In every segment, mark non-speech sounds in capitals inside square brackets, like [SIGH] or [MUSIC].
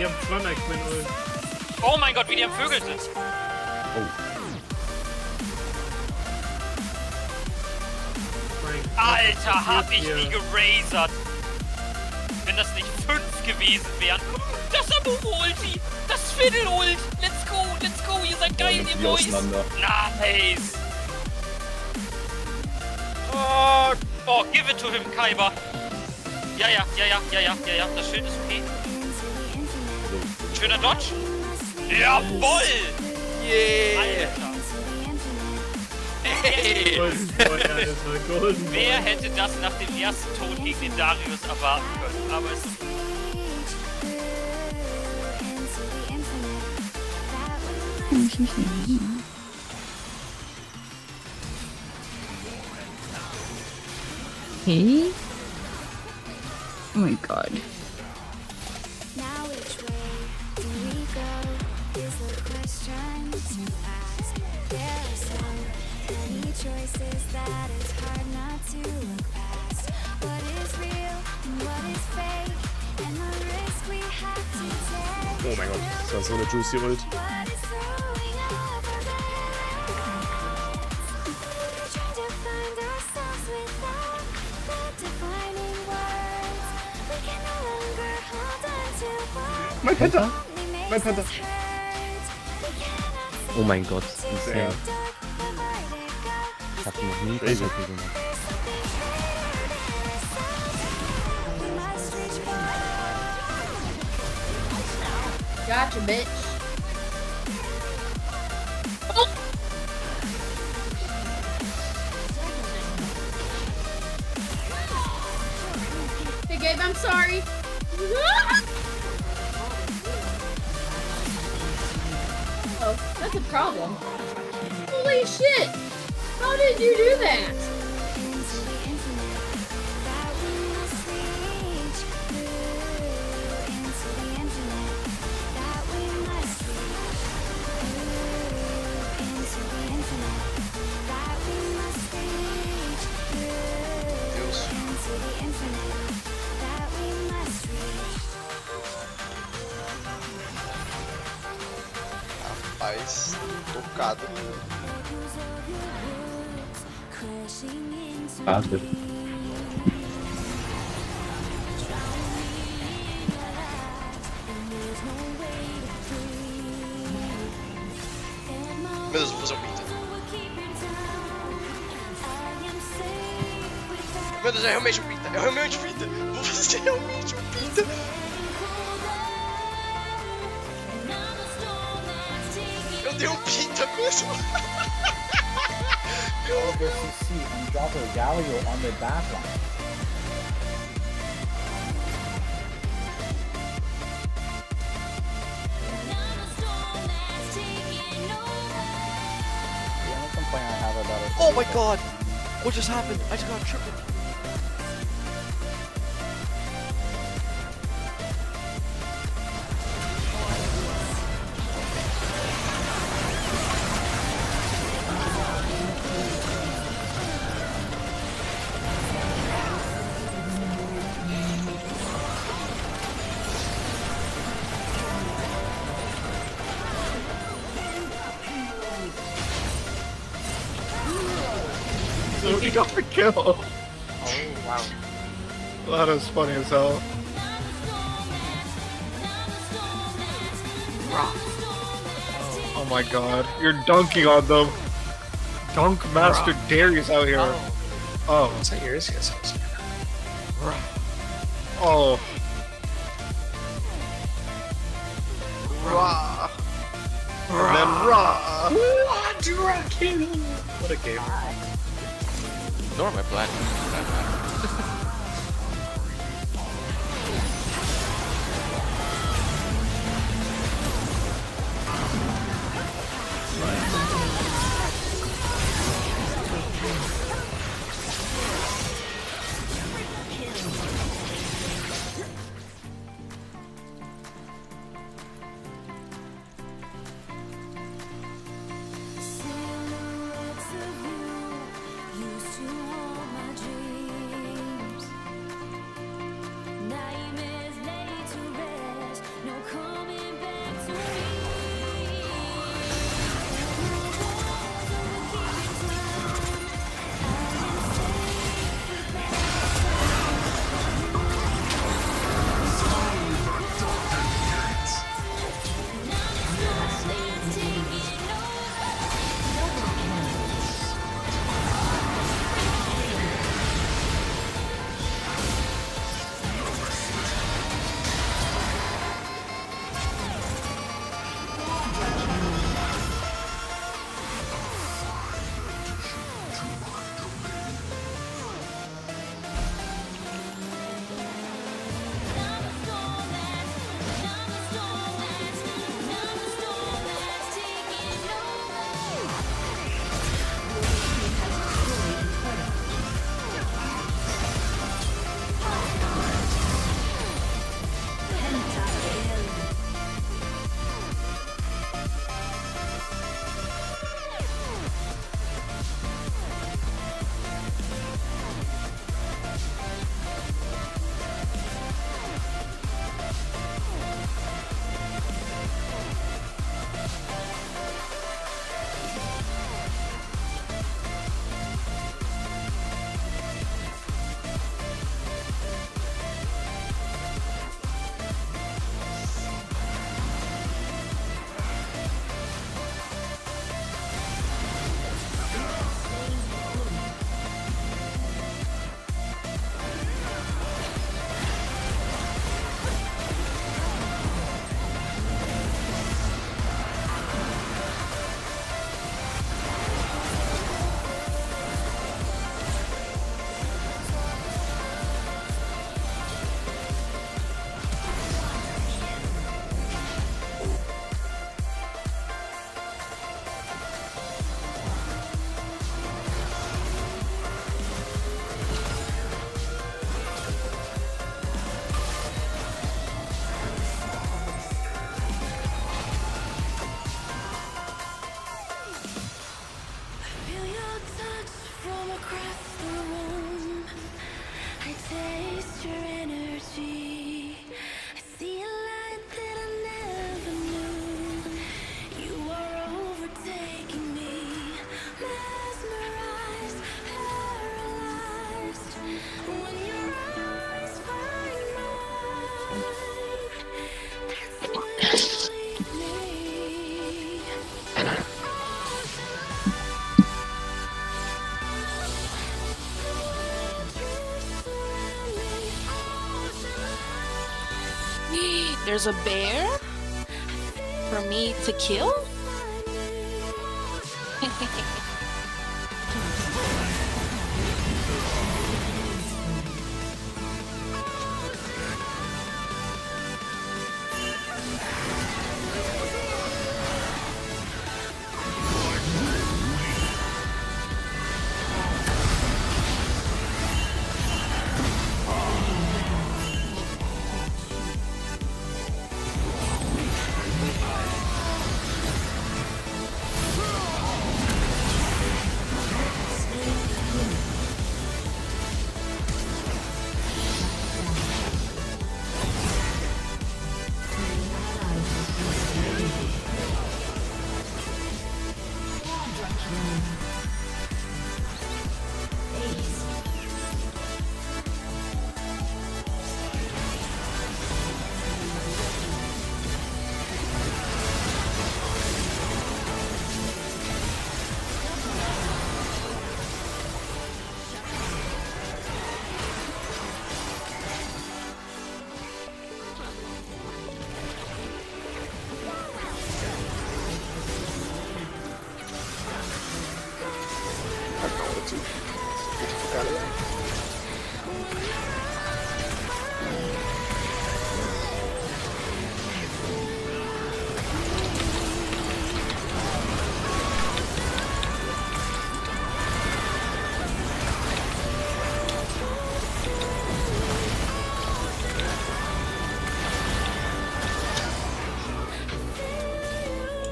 Die haben zweimal Quinn Ult. Oh mein Gott, wie die am Vögel sind. Alter, hab ich die gerasert. Wenn das nicht fünf gewesen wären. Das Amumu-Ulti. Das Fiddle-Ult. Let's go, let's go. Ihr seid geil, ihr Boys. Nice. Oh, oh, give it to him, Kaiba. Ja, ja, ja, ja, ja, ja, ja, ja. Das Schild ist okay. Schöner Dodge. Jawoll. Yeah! Alter. Hey! Wer hätte das nach dem ersten Tod gegen den Darius erwarten können? Aber es ist Hey? Oh my god. Oh mein Gott, das war so eine juicy Ult. Mein Panther! Mein Panther! Oh mein Gott, das ist ja... Ich hab noch nie Panther gemacht. Gotcha, bitch. Hey, Gabe, I'm sorry. [LAUGHS] oh, that's a problem. Holy shit! How did you do that? Rapaz, tocado. Warte. Meu Deus, vou fazer um pinta. Meu Deus, é realmente um pinta. É realmente um pinta. Vou fazer realmente um pinta. Eu dei um penta mesmo. Over CC and drop a Galio on the backline. The only complaint I have about it. Oh my god. What just happened? I just got tripped. He got the kill. Oh wow. That was funny as hell. Oh my god. You're dunking on them. Dunk Master Darius out here. Oh. oh. Is that yours? Yes. is. Oh. Rah. And then raw. What a game. Nor my black. There's a bear for me to kill?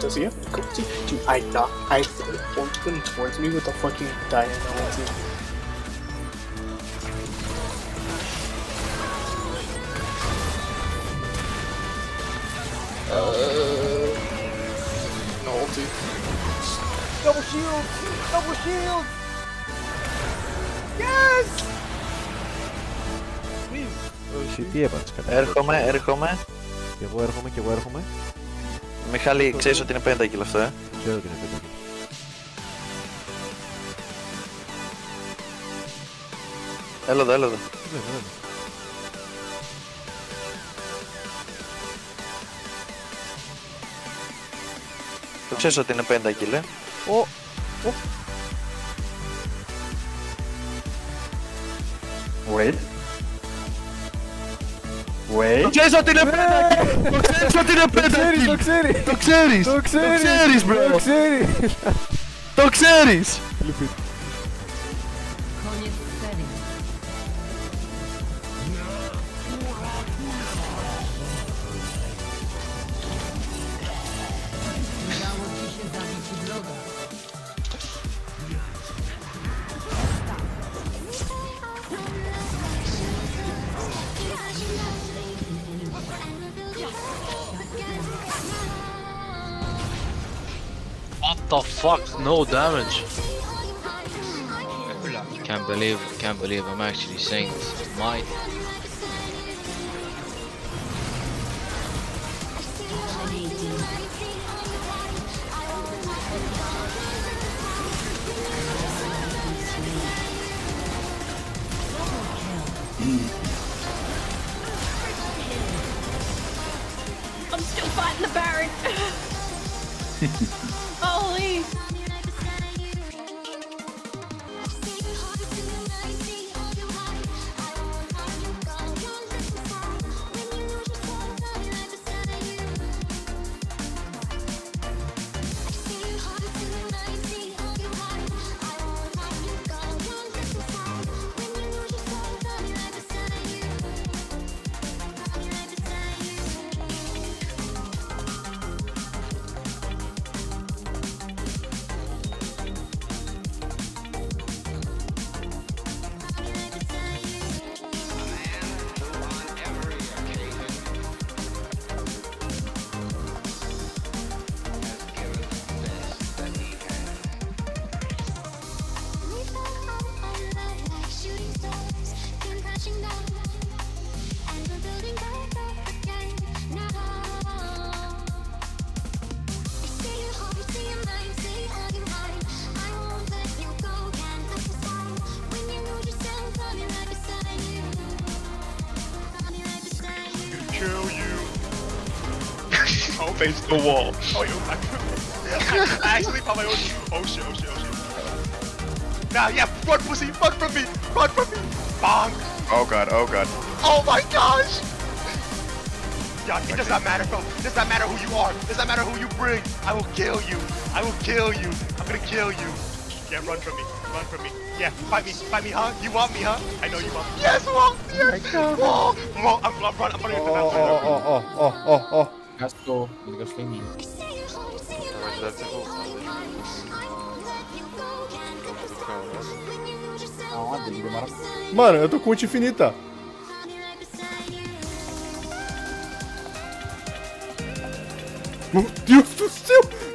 Does he have Guilty? Dude, I thought I pulled him towards me with the fucking Diana ulti. Uh, no ulti. Double shield! Double shield! Yes! Όχι, τι έπαθες κατά Έρχομαι, έρχομαι. Και εγώ έρχομαι, και εγώ έρχομαι. Μιχάλη, ξέρεις ότι είναι πέντακιλ αυτό, ε; Ξέρω ότι είναι πέντε. Έλα εδώ, έλα εδώ. Ναι, ναι, ναι. Το ξέρεις ότι είναι πέντακιλ, ε. Ω, ω. Wait. Wait. Το ξέρεις ότι είναι πέντακιλ! Το ξέρεις ότι είναι πέντακιλ! Το ξέρεις! Το ξέρεις! Το ξέρεις! Το ξέρεις, bro! Το ξέρεις! Το ξέρεις! The fuck? No damage. Can't believe, can't believe I'm actually saying this. My face the wall. Oh, yo, I, [LAUGHS] I actually found my own. Oh shit, oh shit, oh shit. Now, yeah, run, pussy, run from me, run from me. Bonk. Oh god, oh god. Oh my gosh. Yeah, it does not matter, bro. It does not matter who you are. It does not matter who you bring. I will kill you. I will kill you. I'm gonna kill you. Yeah, run from me. Run from me. Yeah, fight me. Fight me, huh? You want me, huh? I know you want me. Yes, Whoa. Yes. Oh Whoa. Whoa. I'm, I'm, run, I'm running Oh, oh, oh, oh, oh, oh, oh. oh. Go. Ele gastou em mim. Mas deve ter voltado. Ele demora. Mano, eu tô com ult infinita. Meu Deus do céu!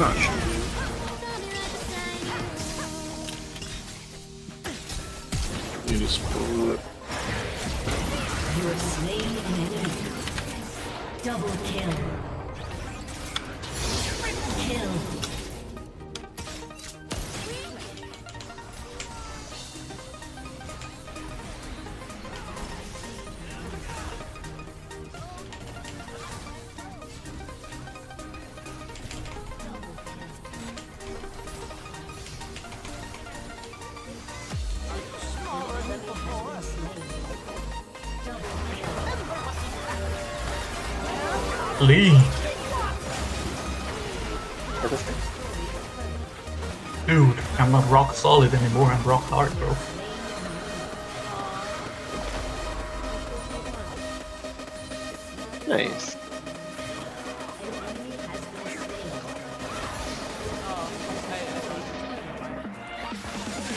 You just pull it. You have slain an enemy. Double kill. Triple kill. Lee. Dude, I'm not rock solid anymore, I'm rock hard, bro. Nice.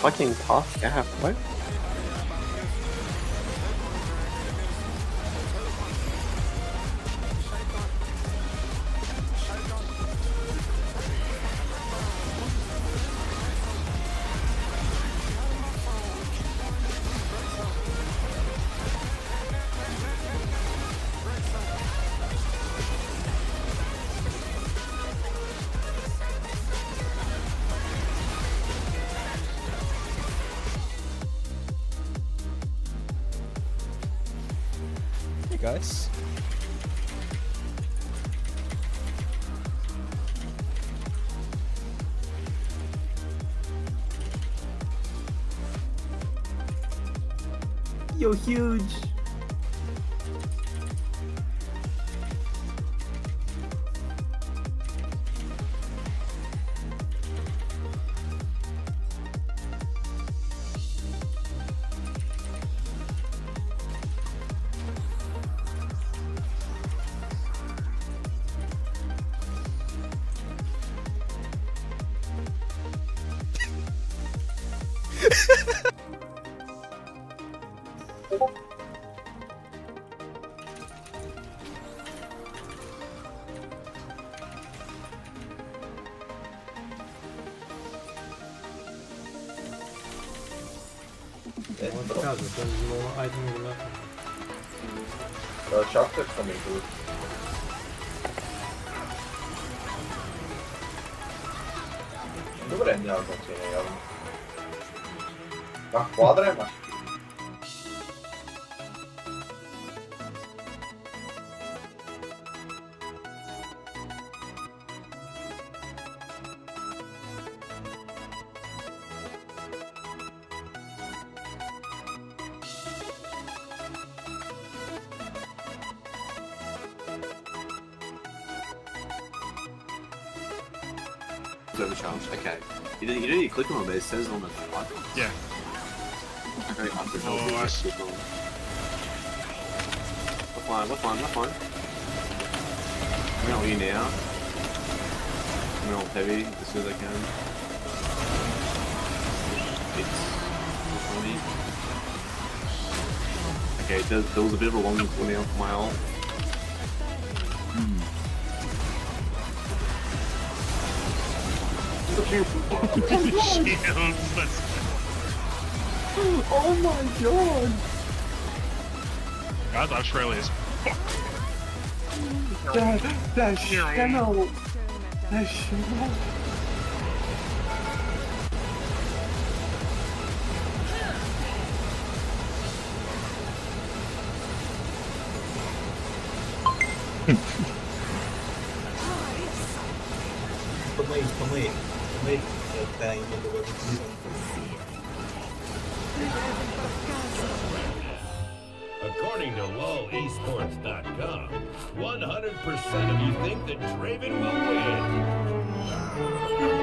Fucking tough gap, what? Guys. You're huge. Uh, Shafter's coming too. Dov'è andare a consegnare? Uma quadra é mais. Challenge. Okay. You didn't, you didn't click on it, it says on the button. Yeah. Okay, after Oh, I see. We're fine, we're fine, we're fine. I'm gonna you now. I'm gonna heavy as soon as I can. It's funny. Okay, there, there was a bit of a long call now for my ult. Hmm. [LAUGHS] Shields, let's Oh my god! God, Australia's That, that channel. That channel. Помыть, помыть, помыть. Да, именно вот According to LOLesports.com, 100% of you think that Draven will win.